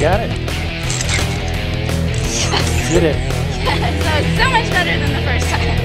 Got it? Yes. Did it. Yes, that was so much better than the first time.